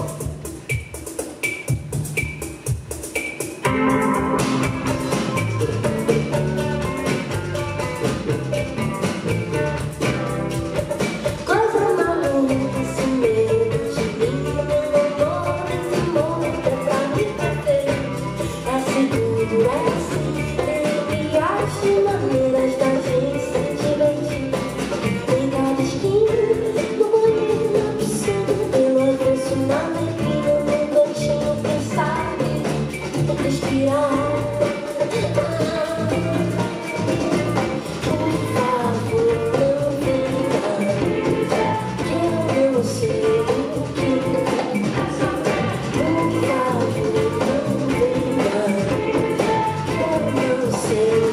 Oh. say